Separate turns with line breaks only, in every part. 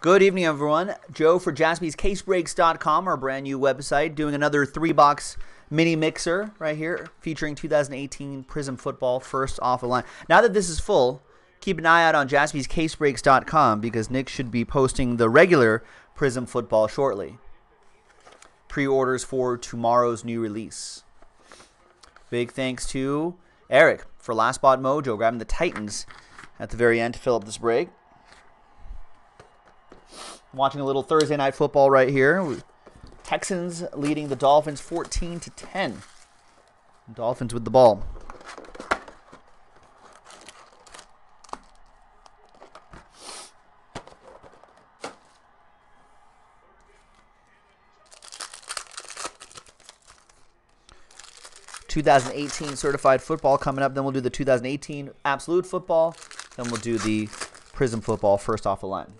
Good evening, everyone. Joe for jaspyscasebreaks.com, our brand new website, doing another three box mini mixer right here featuring 2018 Prizm Football first off the line. Now that this is full, keep an eye out on jaspyscasebreaks.com because Nick should be posting the regular Prizm Football shortly. Pre orders for tomorrow's new release. Big thanks to Eric for Last Spot Mojo grabbing the Titans at the very end to fill up this break. Watching a little Thursday night football right here. Texans leading the Dolphins 14 to 10. Dolphins with the ball. Two thousand eighteen certified football coming up. Then we'll do the 2018 absolute football. Then we'll do the Prizm football first off the line.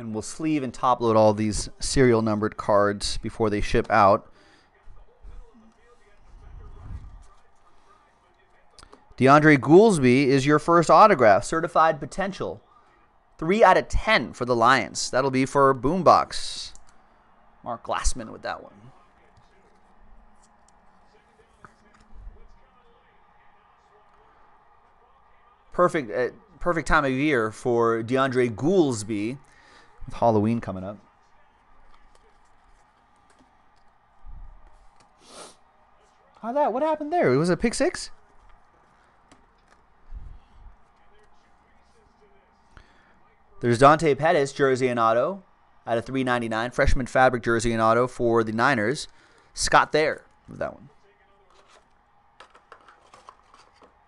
And we'll sleeve and top load all these serial numbered cards before they ship out. DeAndre Goolsby is your first autograph, certified potential. Three out of ten for the Lions. That'll be for Boombox. Mark Glassman with that one. Perfect, uh, perfect time of year for DeAndre Goolsby with Halloween coming up. How that? What happened there? It was a pick six. There's Dante Pettis, jersey and auto, at a 3.99. Freshman fabric jersey and auto for the Niners. Scott there with that one.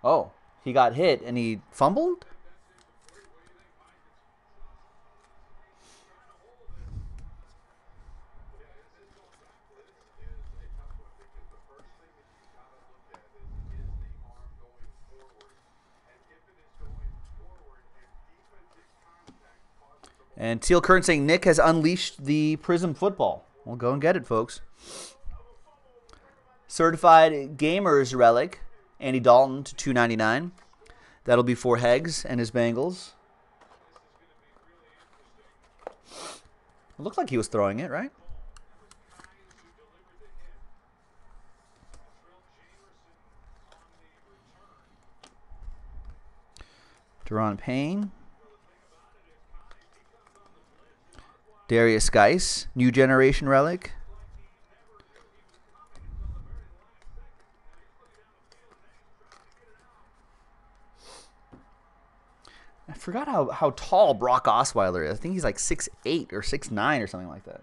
Oh, he got hit and he fumbled. And Teal Kern saying Nick has unleashed the Prizm football. Well, go and get it, folks. Certified Gamers Relic, Andy Dalton to 299. That'll be for Hegs and his Bengals. It looked like he was throwing it, right? Daron Payne. Derrius Guice, new generation relic. I forgot how, how tall Brock Osweiler is. I think he's like six eight or six nine or something like that.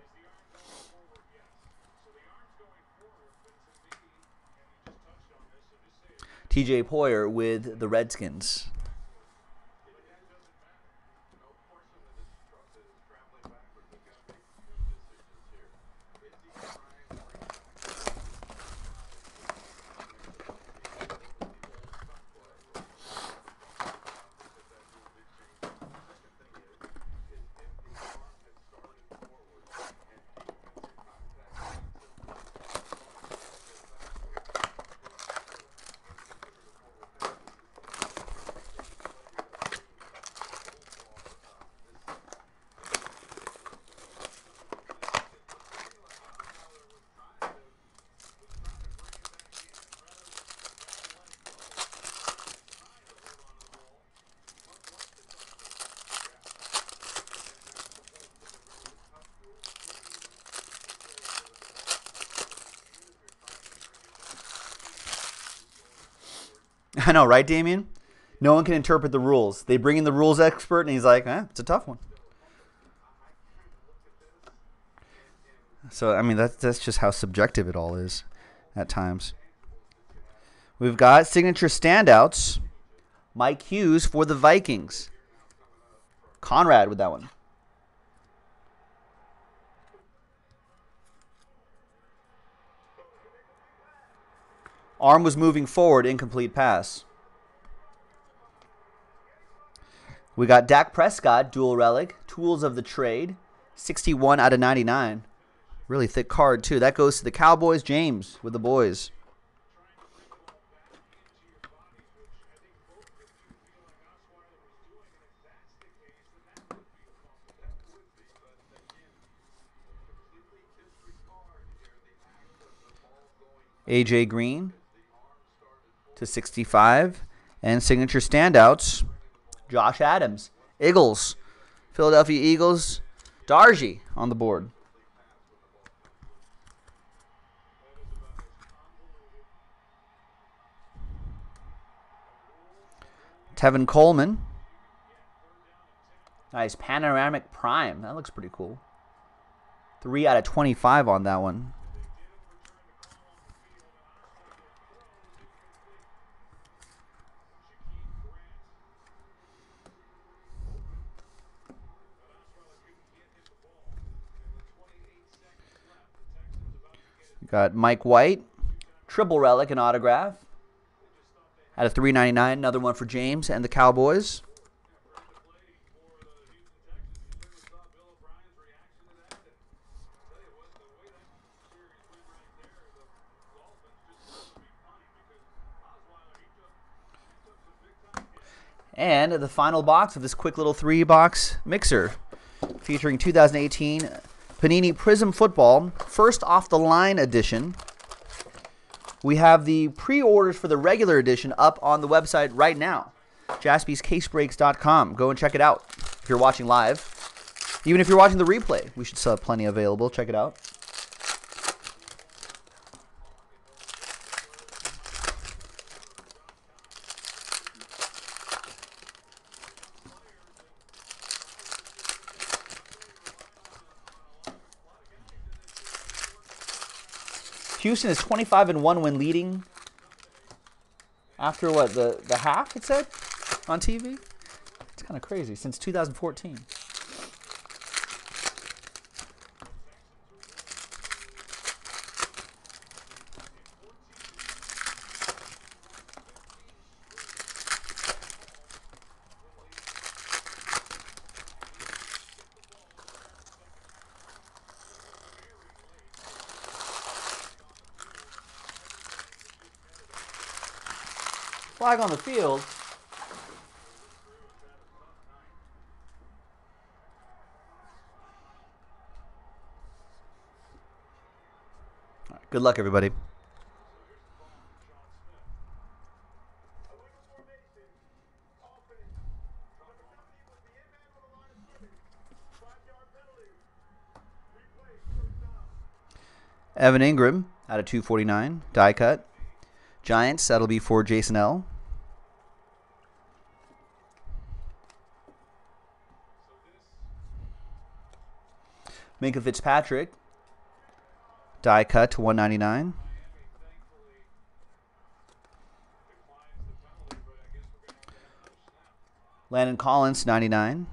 TJ Poyer with the Redskins. I know, right, Damien? No one can interpret the rules. They bring in the rules expert, and he's like, eh, it's a tough one. So, I mean, that's, that's just how subjective it all is at times. We've got signature standouts. Mike Hughes for the Vikings. Conrad with that one. Arm was moving forward, incomplete pass. We got Dak Prescott, dual relic, tools of the trade, 61 out of 99. Really thick card, too. That goes to the Cowboys. James with the boys. AJ Green to 65. And signature standouts Josh Adams, Eagles, Philadelphia Eagles, Darji on the board. Tevin Coleman. Nice panoramic prime. That looks pretty cool. 3 out of 25 on that one. Got Mike White, triple relic and autograph. Out of 399, another one for James and the Cowboys. And the final box of this quick little three box mixer featuring 2018 Panini Prizm Football, first off the line edition. We have the pre orders for the regular edition up on the website right now, jaspyscasebreaks.com. Go and check it out if you're watching live. Even if you're watching the replay, we should still have plenty available. Check it out. Houston is 25 and 1 when leading after what the the half it said on TV. It's kind of crazy since 2014. Flag on the field. good luck, everybody. Evan Engram out of 249, die cut. Giants, that'll be for Jason L. Minkah Fitzpatrick, die cut to 199. Landon Collins, 99.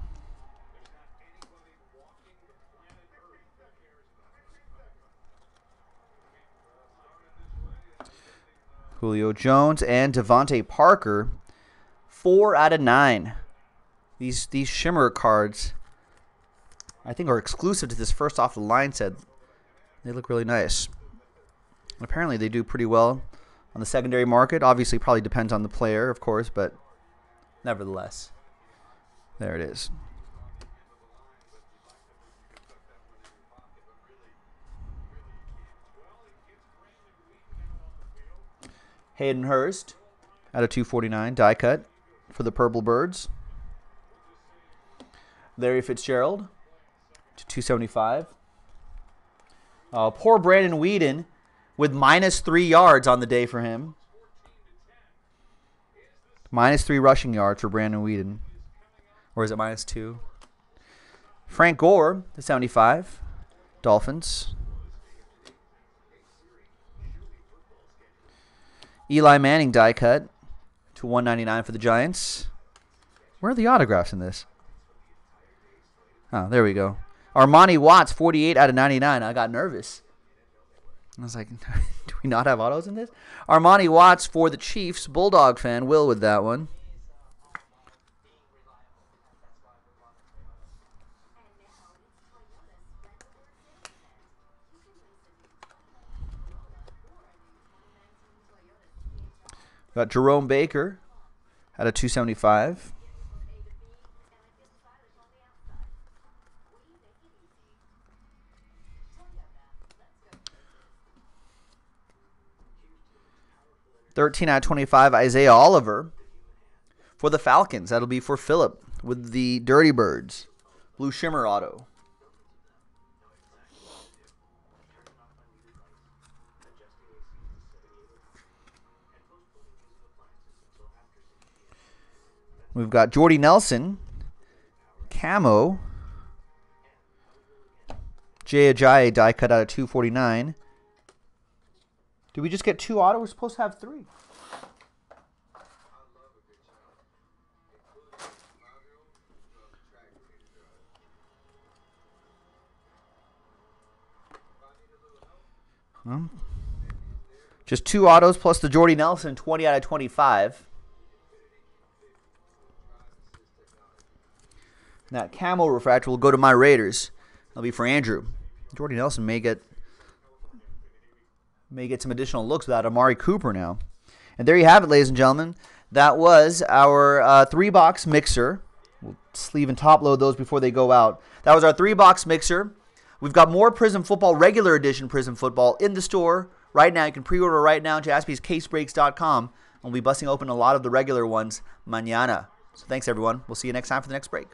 Julio Jones and DeVante Parker, four out of nine. These these shimmer cards, I think, are exclusive to this first off the line set. They look really nice. apparently, they do pretty well on the secondary market. Obviously, probably depends on the player, of course, but nevertheless, there it is. Hayden Hurst out of 249, die cut for the Purple Birds. Larry Fitzgerald to 275. Uh, poor Brandon Weeden with minus three yards on the day for him. Minus three rushing yards for Brandon Weeden. Or is it minus two? Frank Gore to 75. Dolphins. Eli Manning die cut to 199 for the Giants. Where are the autographs in this? Oh, there we go. Armani Watts, 48 out of 99. I got nervous. I was like, do we not have autos in this? Armani Watts for the Chiefs. Bulldog fan. Will with that one. Got Jerome Baker at a 275. Thirteen out of twenty-five. Isaiah Oliver for the Falcons. That'll be for Philip with the Dirty Birds, Blue Shimmer auto. We've got Jordy Nelson, Camo, Jay Ajayi die cut out of 249. Did we just get two auto? We're supposed to have three. Hmm? just two autos plus the Jordy Nelson, 20 out of 25. That camo refractor will go to my Raiders. That'll be for Andrew. Jordy Nelson may get may get some additional looks without Amari Cooper now. And there you have it, ladies and gentlemen. That was our uh, three box mixer. We'll sleeve and top load those before they go out. That was our three box mixer. We've got more Prizm Football, regular edition Prizm Football in the store right now. You can pre order right now at jaspyscasebreaks.com. We'll be busting open a lot of the regular ones mañana. So thanks, everyone. We'll see you next time for the next break.